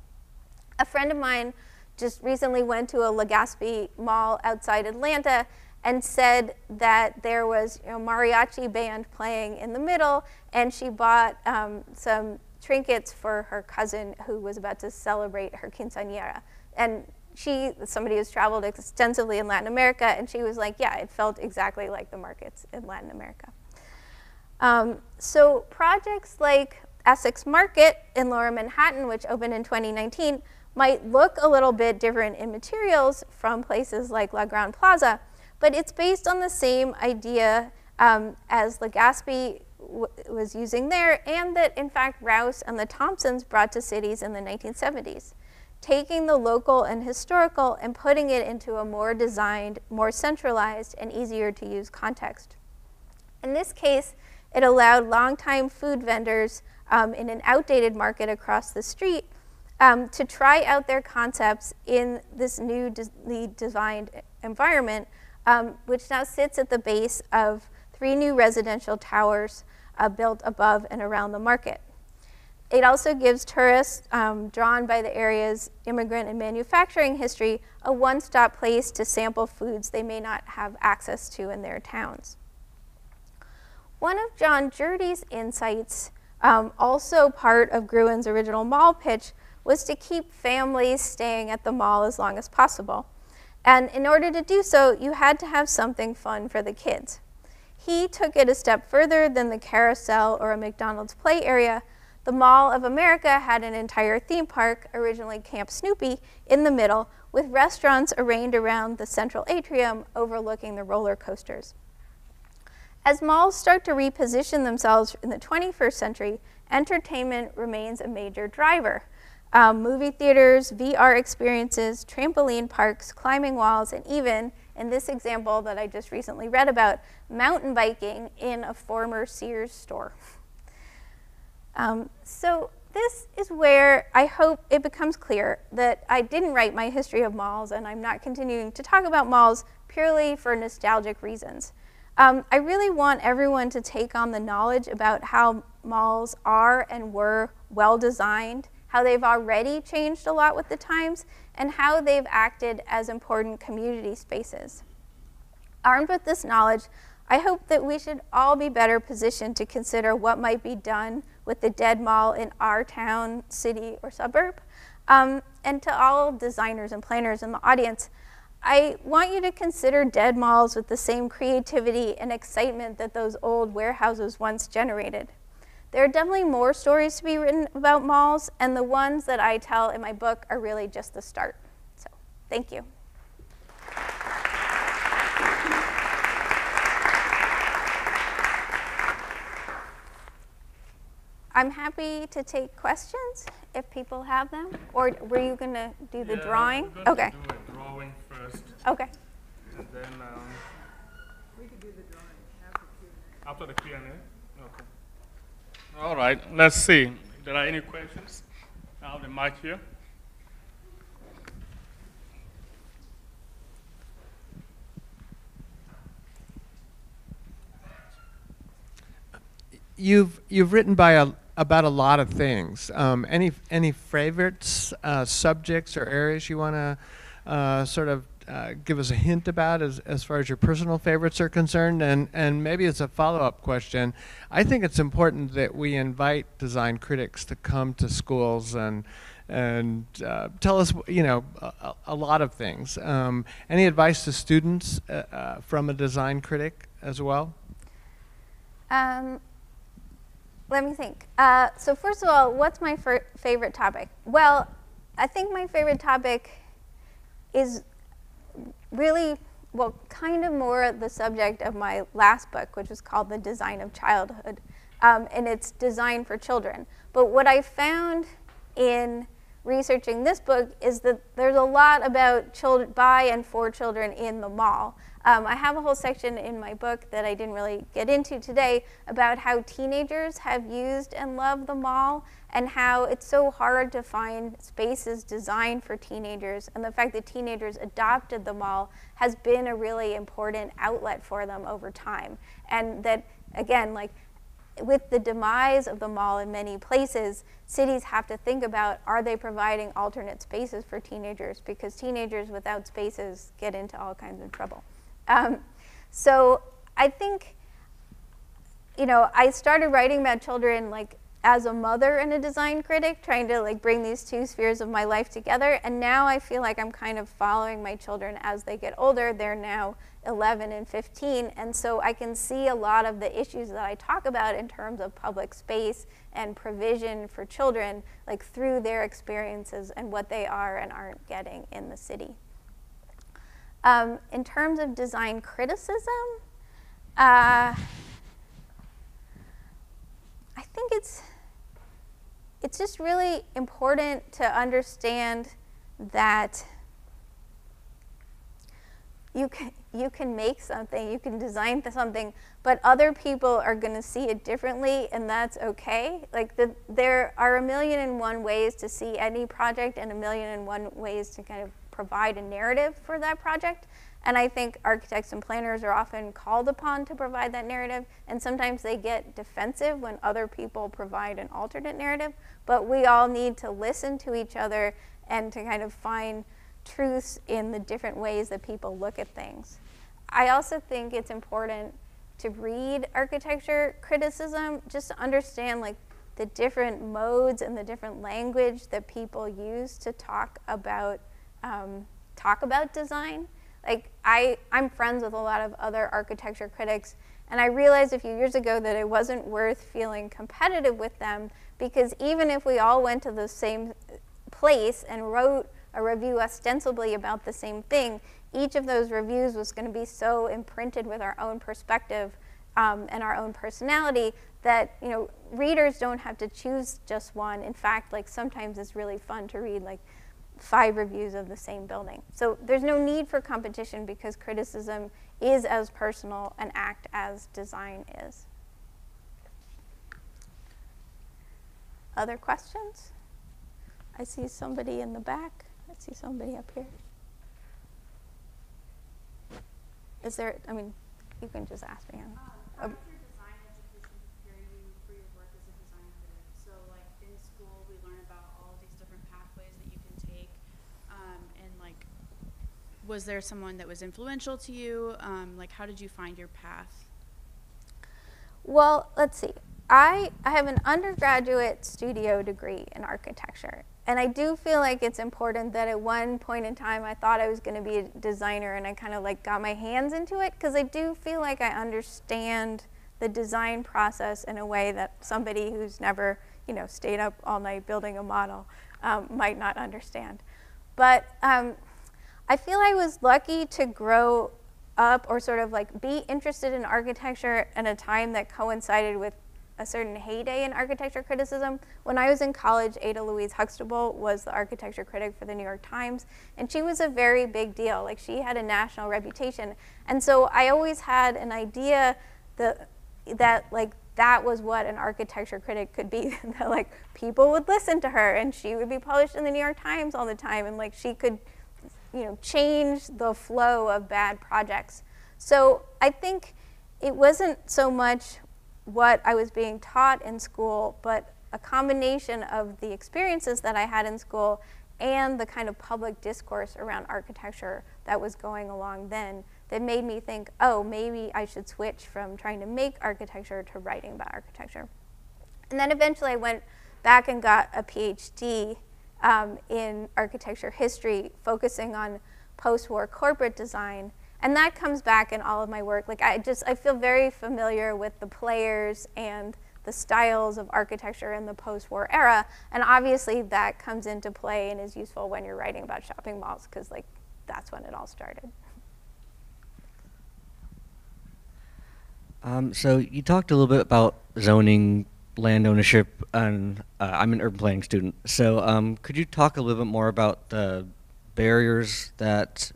A friend of mine just recently went to a Legaspi mall outside Atlanta and said that there was a mariachi band playing in the middle, and she bought um, some trinkets for her cousin who was about to celebrate her quinceañera. And she, somebody who's traveled extensively in Latin America, and she was like, yeah, it felt exactly like the markets in Latin America. Um, so projects like Essex Market in Lower Manhattan, which opened in 2019, might look a little bit different in materials from places like La Grande Plaza, but it's based on the same idea um, as Legaspi was using there, and that in fact Rouse and the Thompsons brought to cities in the 1970s taking the local and historical and putting it into a more designed, more centralized, and easier to use context. In this case, it allowed longtime food vendors um, in an outdated market across the street um, to try out their concepts in this newly designed environment, um, which now sits at the base of three new residential towers uh, built above and around the market. It also gives tourists um, drawn by the area's immigrant and manufacturing history a one stop place to sample foods they may not have access to in their towns. One of John Jerde's insights, um, also part of Gruen's original mall pitch, was to keep families staying at the mall as long as possible. And in order to do so, you had to have something fun for the kids. He took it a step further than the carousel or a McDonald's play area the Mall of America had an entire theme park, originally Camp Snoopy, in the middle, with restaurants arranged around the central atrium overlooking the roller coasters. As malls start to reposition themselves in the 21st century, entertainment remains a major driver. Um, movie theaters, VR experiences, trampoline parks, climbing walls, and even, in this example that I just recently read about, mountain biking in a former Sears store. Um, so this is where I hope it becomes clear that I didn't write my history of malls and I'm not continuing to talk about malls purely for nostalgic reasons. Um, I really want everyone to take on the knowledge about how malls are and were well designed, how they've already changed a lot with the times, and how they've acted as important community spaces. Armed with this knowledge, I hope that we should all be better positioned to consider what might be done with the dead mall in our town, city, or suburb. Um, and to all designers and planners in the audience, I want you to consider dead malls with the same creativity and excitement that those old warehouses once generated. There are definitely more stories to be written about malls, and the ones that I tell in my book are really just the start. So, thank you. I'm happy to take questions if people have them. Or were you going to do the yeah, drawing? Okay. Do a drawing first. Okay. And then um, we could do the drawing after the Q&A. After the Q&A. Okay. All right. Let's see. If there are any questions? I have the mic here. you've you've written by a, about a lot of things. Um, any any favorites, uh, subjects, or areas you want to uh, sort of uh, give us a hint about as, as far as your personal favorites are concerned? And, and maybe it's a follow up question, I think it's important that we invite design critics to come to schools and and uh, tell us, you know, a, a lot of things. Um, any advice to students uh, uh, from a design critic as well? Um, let me think. Uh, so first of all, what's my favorite topic? Well, I think my favorite topic is really, well, kind of more the subject of my last book, which is called The Design of Childhood, um, and it's design for children. But what I found in researching this book is that there's a lot about children by and for children in the mall. Um, I have a whole section in my book that I didn't really get into today about how teenagers have used and loved the mall and how it's so hard to find spaces designed for teenagers. And the fact that teenagers adopted the mall has been a really important outlet for them over time. And that, again, like with the demise of the mall in many places, cities have to think about are they providing alternate spaces for teenagers because teenagers without spaces get into all kinds of trouble. Um, so I think, you know, I started writing about children like as a mother and a design critic, trying to like bring these two spheres of my life together. And now I feel like I'm kind of following my children as they get older. They're now 11 and 15, and so I can see a lot of the issues that I talk about in terms of public space and provision for children, like through their experiences and what they are and aren't getting in the city. Um, in terms of design criticism, uh, I think it's it's just really important to understand that you can you can make something, you can design something, but other people are going to see it differently, and that's okay. Like the, there are a million and one ways to see any project, and a million and one ways to kind of provide a narrative for that project. And I think architects and planners are often called upon to provide that narrative, and sometimes they get defensive when other people provide an alternate narrative. But we all need to listen to each other and to kind of find truths in the different ways that people look at things. I also think it's important to read architecture criticism just to understand like the different modes and the different language that people use to talk about um, talk about design. Like I, I'm friends with a lot of other architecture critics, and I realized a few years ago that it wasn't worth feeling competitive with them because even if we all went to the same place and wrote a review ostensibly about the same thing, each of those reviews was going to be so imprinted with our own perspective um, and our own personality that you know readers don't have to choose just one. In fact, like sometimes it's really fun to read like five reviews of the same building. So there's no need for competition because criticism is as personal an act as design is. Other questions? I see somebody in the back. See somebody up here. Is there, I mean, you can just ask me. Um, how Um, did your design education prepare you for your work as a design critic? So, like in school, we learn about all these different pathways that you can take, um, and like, was there someone that was influential to you? Um, like, how did you find your path? Well, let's see. I, I have an undergraduate studio degree in architecture. And I do feel like it's important that at one point in time I thought I was going to be a designer and I kind of like got my hands into it because I do feel like I understand the design process in a way that somebody who's never, you know, stayed up all night building a model um, might not understand. But um, I feel I was lucky to grow up or sort of like be interested in architecture at a time that coincided with a certain heyday in architecture criticism. When I was in college, Ada Louise Huxtable was the architecture critic for the New York Times, and she was a very big deal. Like she had a national reputation, and so I always had an idea that that like that was what an architecture critic could be. that like people would listen to her, and she would be published in the New York Times all the time, and like she could, you know, change the flow of bad projects. So I think it wasn't so much what I was being taught in school, but a combination of the experiences that I had in school and the kind of public discourse around architecture that was going along then that made me think, oh, maybe I should switch from trying to make architecture to writing about architecture. And then eventually I went back and got a PhD um, in architecture history, focusing on post war corporate design and that comes back in all of my work. Like I just, I feel very familiar with the players and the styles of architecture in the post-war era. And obviously that comes into play and is useful when you're writing about shopping malls because like that's when it all started. Um, so you talked a little bit about zoning land ownership, and uh, I'm an urban planning student. So, um, could you talk a little bit more about the barriers that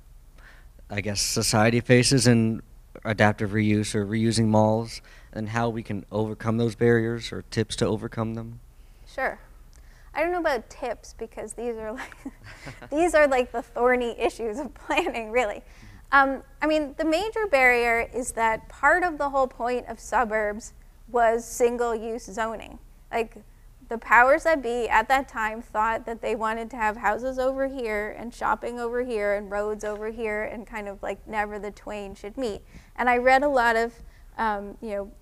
I guess society faces in adaptive reuse or reusing malls, and how we can overcome those barriers or tips to overcome them? Sure. I don't know about tips because these are like these are like the thorny issues of planning, really. Um, I mean, the major barrier is that part of the whole point of suburbs was single-use zoning. Like the powers that be at that time thought that they wanted to have houses over here and shopping over here and roads over here and kind of like never the twain should meet. And I read a lot of, um, you know,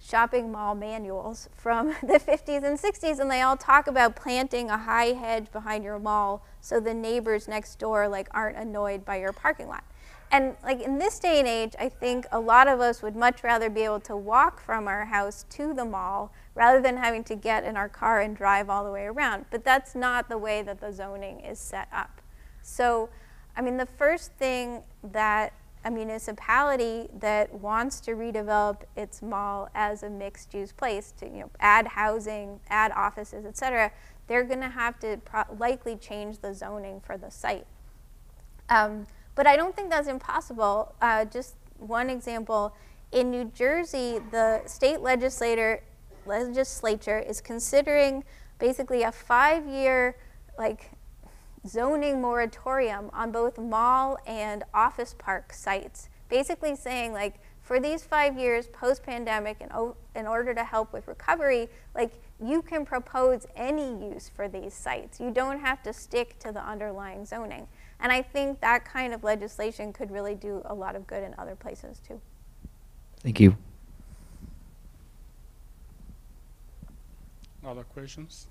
shopping mall manuals from the 50s and 60s and they all talk about planting a high hedge behind your mall so the neighbors next door like aren't annoyed by your parking lot. And like in this day and age, I think a lot of us would much rather be able to walk from our house to the mall rather than having to get in our car and drive all the way around. But that's not the way that the zoning is set up. So, I mean, the first thing that a municipality that wants to redevelop its mall as a mixed use place to you know add housing, add offices, et cetera, they're going to have to likely change the zoning for the site. Um, but I don't think that's impossible. Uh, just one example, in New Jersey, the state legislator legislature is considering basically a five-year like zoning moratorium on both mall and office park sites. Basically saying like for these five years post-pandemic and in order to help with recovery, like you can propose any use for these sites. You don't have to stick to the underlying zoning. And I think that kind of legislation could really do a lot of good in other places too. Thank you. Other questions?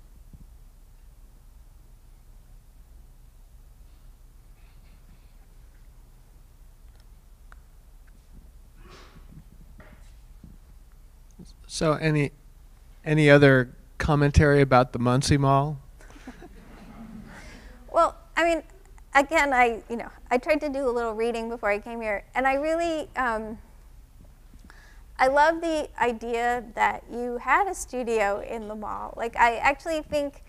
So any any other commentary about the Muncie Mall? well, I mean, again, I you know I tried to do a little reading before I came here, and I really um, I love the idea that you had a studio in the mall. Like I actually think,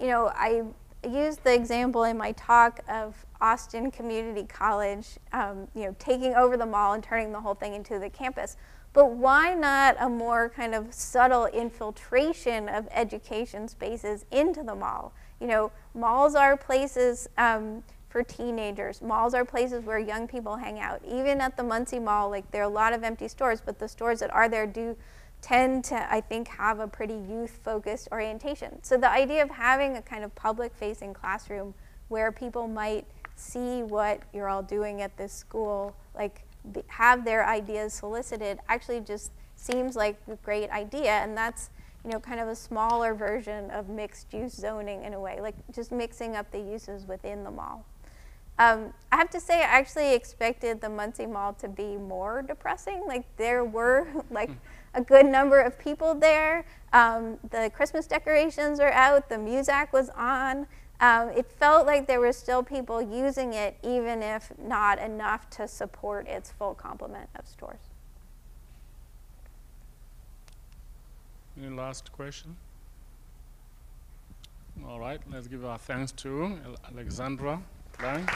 you know, I used the example in my talk of Austin Community College, um, you know, taking over the mall and turning the whole thing into the campus. But why not a more kind of subtle infiltration of education spaces into the mall? You know, malls are places um, for teenagers. Malls are places where young people hang out. Even at the Muncie Mall, like there are a lot of empty stores, but the stores that are there do tend to, I think, have a pretty youth-focused orientation. So the idea of having a kind of public-facing classroom where people might see what you're all doing at this school, like have their ideas solicited actually just seems like a great idea and that's you know kind of a smaller version of mixed use zoning in a way like just mixing up the uses within the mall. Um, I have to say I actually expected the Muncie Mall to be more depressing. Like there were like a good number of people there. Um, the Christmas decorations are out. The Muzak was on. Um, it felt like there were still people using it, even if not enough to support its full complement of stores. Any last question? All right, let's give our thanks to Alexandra Lange.